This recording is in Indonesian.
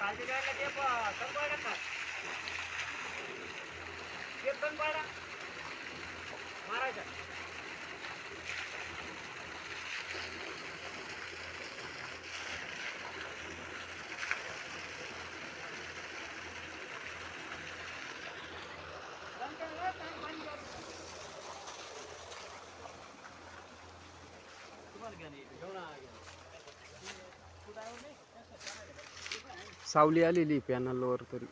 Gimana gini? Gimana gini? सावली आलेली पॅनलवर तरी